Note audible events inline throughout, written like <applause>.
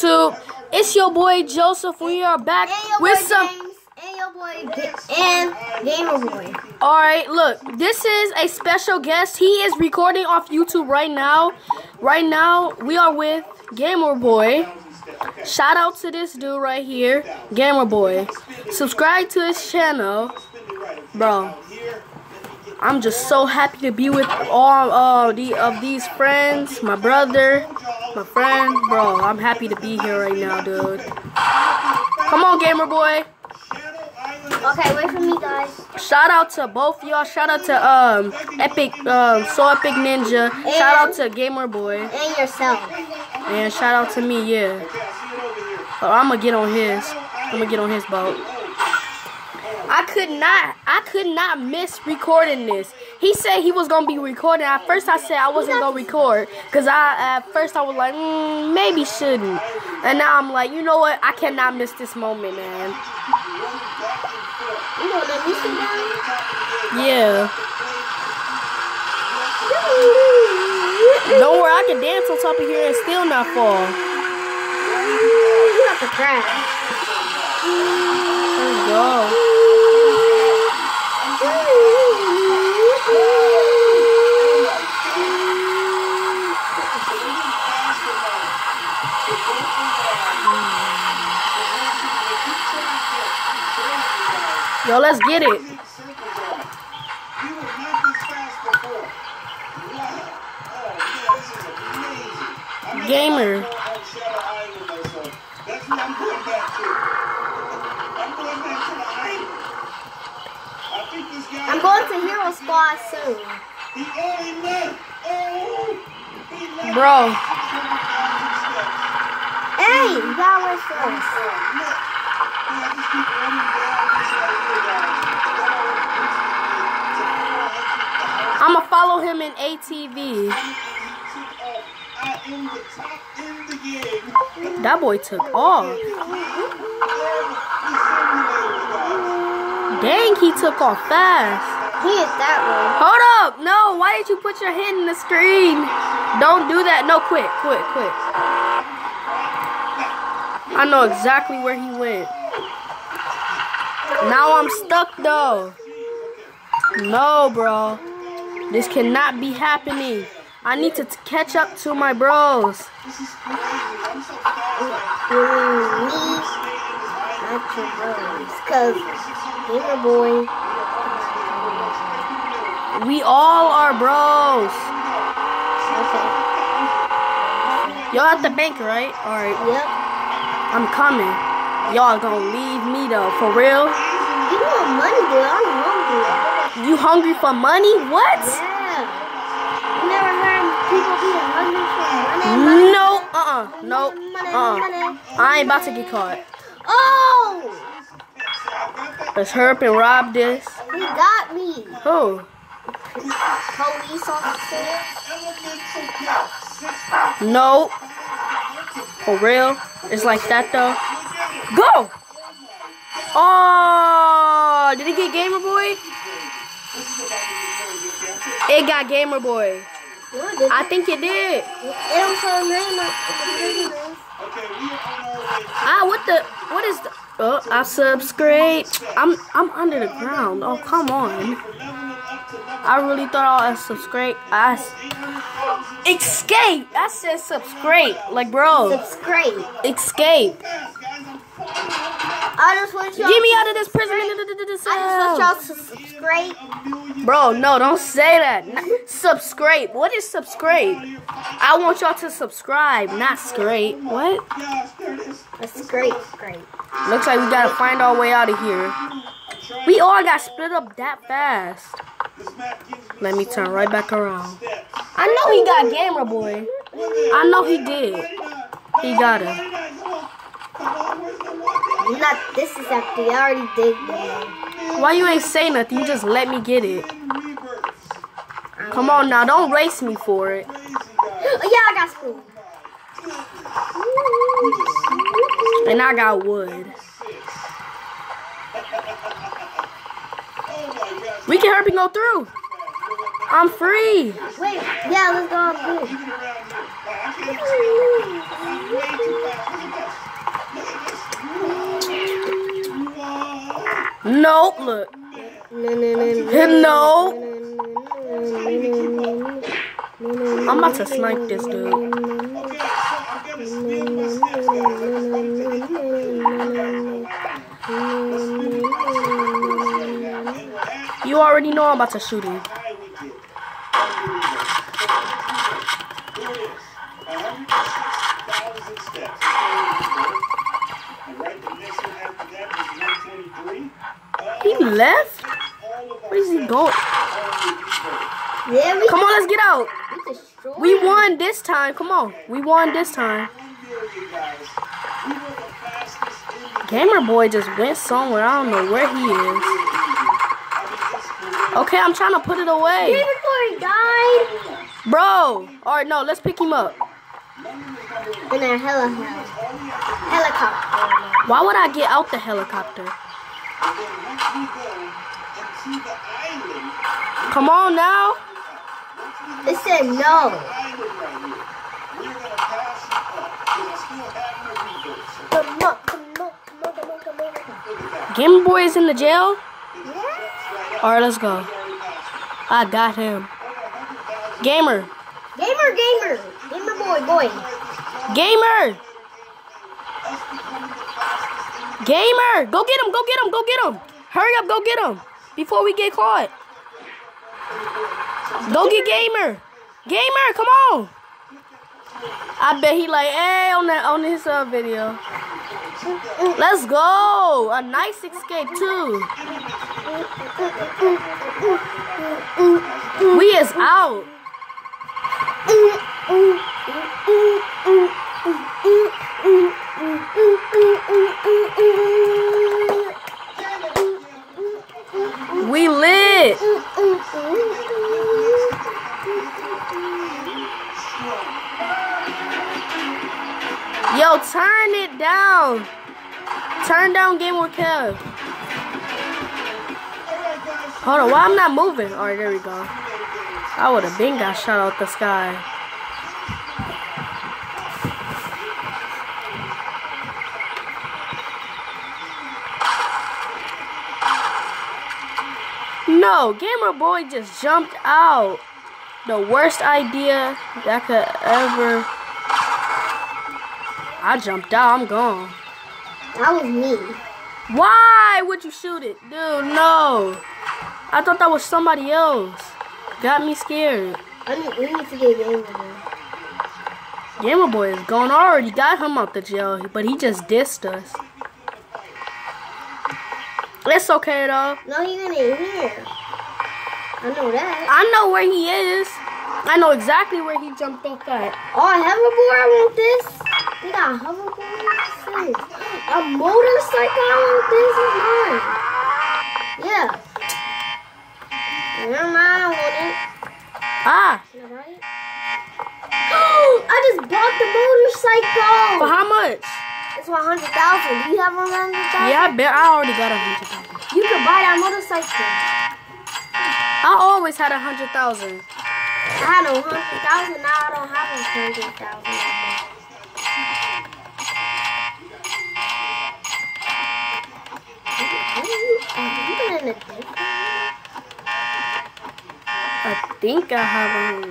So it's your boy Joseph. We are back with some. James, and your boy and Gamer Boy. All right, look, this is a special guest. He is recording off YouTube right now. Right now, we are with Gamer Boy. Shout out to this dude right here, Gamer Boy. Subscribe to his channel, bro. I'm just so happy to be with all uh, the of these friends, my brother, my friend, bro. I'm happy to be here right now, dude. Come on, Gamer Boy. Okay, wait for me, guys. Shout out to both y'all. Shout out to um Epic um So Epic Ninja. Shout out to Gamer Boy. And yourself. And shout out to me, yeah. Oh, I'm gonna get on his. I'm gonna get on his boat. I could not I could not miss recording this. He said he was gonna be recording. At first I said I wasn't gonna record. Cause I at first I was like, mm, maybe shouldn't. And now I'm like, you know what? I cannot miss this moment, man. You gonna let me sit down? Yeah. Don't worry, I can dance on top of here and still not fall. You got the crash. Let's go. Yo, let's get it. Gamer. I'm going to Hero Squad soon. Bro, Hey, you gotta first. I'ma follow him in ATV. That boy took off. Dang, he took off fast. He is that Hold up. No, why did you put your hand in the screen? Don't do that. No, quit, quit, quit. I know exactly where he went. Now I'm stuck though. No, bro. This cannot be happening. I need to catch up to my bros. way. Me, not your bros. Cause Gamer Boy. We all are bros. Okay. Y'all at the bank, right? Alright, Yep. I'm coming. Y'all gonna leave me though, for real? You want money, dude? You hungry for money? What? Yeah. You never heard people being hungry for money? No, uh-uh, no, uh-uh. I ain't about to get caught. Oh! Let's hurry up and rob this. He got me. Who? Police officer. No. For real? It's like that though. Go! Oh, did he get Gamer Boy? It got Gamer Boy. No. I think it did. It don't show name up. It doesn't know. Ah, what the? What is the? Oh, I subscribe. I'm I'm under the ground. Oh, come on. I really thought I subscribe. I escape. I said subscribe. Like, bro, Subscribe. escape. I just want y'all. Get me out of this prison. I just want y'all to subscribe. Bro, no, don't say that. N- subscribe. What is subscribe? I want y'all to subscribe, not scrape. What? That's great. Great. Looks like we gotta find our way out of here. We all got split up that fast. Let me turn right back around. I know he got Gamer Boy. I know he did. He got him. Not this is after you already did that. Why you ain't say nothing? You just let me get it. Come on now, don't race me for it. Oh, yeah, I got spoon. And I got wood. We can hurry and go through. I'm free. Wait, yeah, let's go look. No, No. no. I'm about to snipe this dude. You already know I'm about to shoot him. Left? Where is he going? Yeah, Come on, let's get out. we won this time. Come on. We won this time. Gamer boy just went somewhere. I don't know where he is. Okay, I'm trying to put it away. David Boy died Bro. Alright, no, let's pick him up. in a heli helicopter. Why would I get out the helicopter? Come on now. It said no. Come on, come on, come on, come on, come on, come on. Gamer boy is in the jail. Yeah. Alright, let's go. I got him. Gamer. Gamer, gamer, gamer boy, boy. Gamer! Gamer! Go get him! Go get him! Go get him! Hurry up! Go get him! Before we get caught. Go get Gamer! Gamer! Come on! I bet he like, hey, on that on his uh, video. Let's go! A nice escape too. We is out. <laughs> Turn down Game with Kev. Hold on, why I'm not moving? Alright, there we go. I would have been got shot out the sky. No, Gamer Boy just jumped out. The worst idea that could ever. I jumped out, I'm gone. That was me. Why would you shoot it? Dude, no. I thought that was somebody else. Got me scared. I need, we need to get gamer boy. Gamer Boy is gone. I already got him out the jail, but he just dissed us. It's okay though. No, he's in here. I know that. I know where he is. I know exactly where he jumped off at. Oh, I have a hoverboard, I want this. We got a hoverboard. A motorcycle, this. Is mine. Yeah. Never mind, want it. Ah, <gasps> Alright. I just bought the motorcycle. for how much? It's 100000 Do you have 100000 Yeah, I bet I already got a hundred thousand. You can buy that motorcycle. I always had a hundred thousand. I had a 100000 now I don't have a 100000 I think I have a.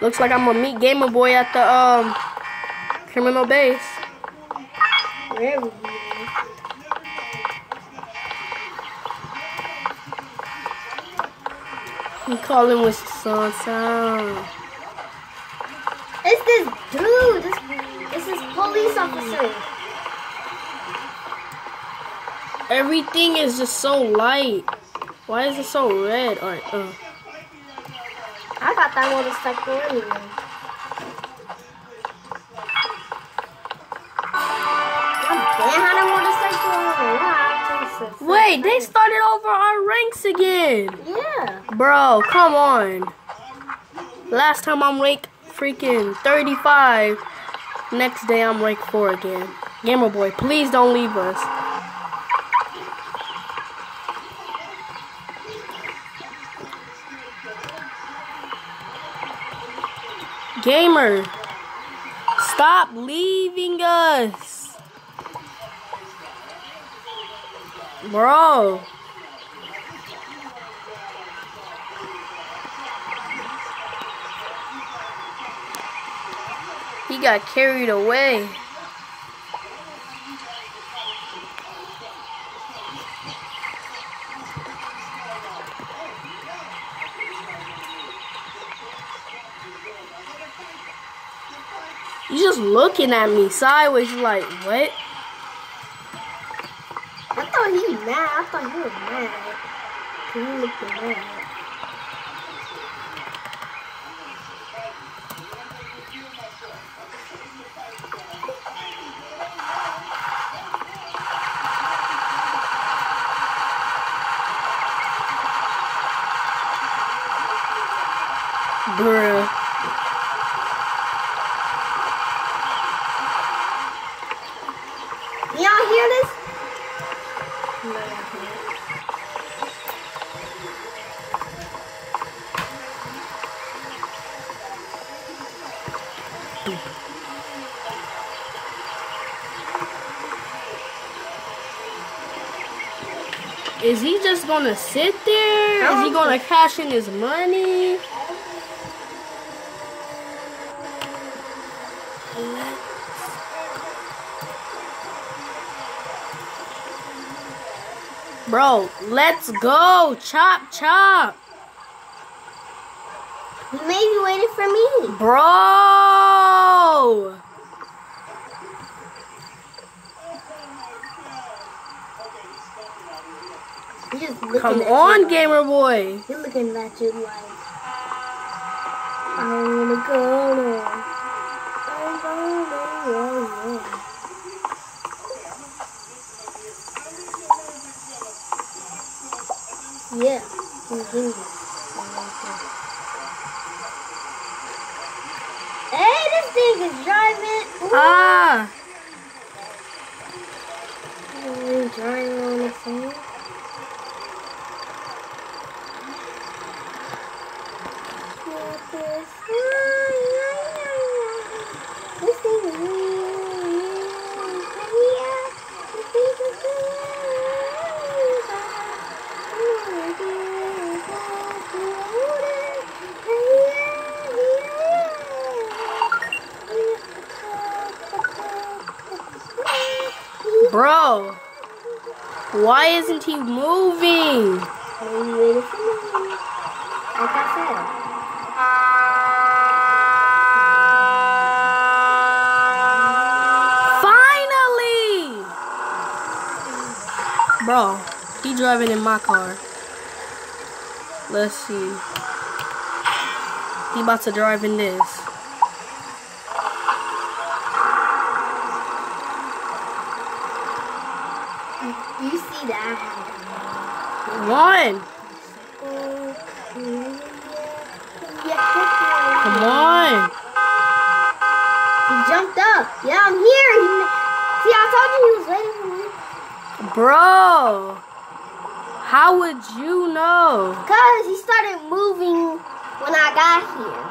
Looks like I'm gonna meet Gamer Boy at the um criminal base. He calling with son sound. It's this dude. This, this is police officer. Everything is just so light. Why is it so red? Alright, uh. I got that motorcycle anyway. I had a motorcycle. Wait, they started over our ranks again. Yeah. Bro, come on. Last time I'm rank freaking 35. Next day I'm rank 4 again. Gamer boy, please don't leave us. Gamer, stop leaving us. Bro. He got carried away. He's just looking at me sideways like, what? I thought he was mad. I thought he was mad. He looked mad. Bruh. Y'all hear this? Is he just gonna sit there? Is he gonna cash in his money? Bro, let's go. Chop, chop. You may be waiting for me. Bro. Just Come at on, gamer boy. He's looking at you like, I'm gonna go there. I wanna go there. Yeah, continue. Hey, this thing is driving. Ooh, Ah. driving on its own. Bro. Why isn't he moving? Like I Finally! Bro, he driving in my car. Let's see. He about to drive in this. said, you see that? One. Come on. He jumped up. Yeah, I'm here. He, see, I told you he was waiting for me. Bro. How would you know? Cause he started moving when I got here.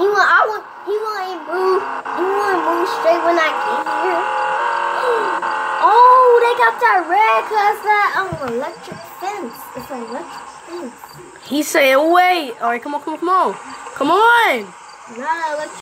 He went. I went. He wouldn't move. He wouldn't move straight when I get here. <gasps> Oh, they got that red cause that um electric fence. It's an electric fence. He's saying, wait. All right, come on, come on, come on. Come on. Electric.